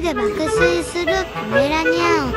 声で爆睡するポメラニャン。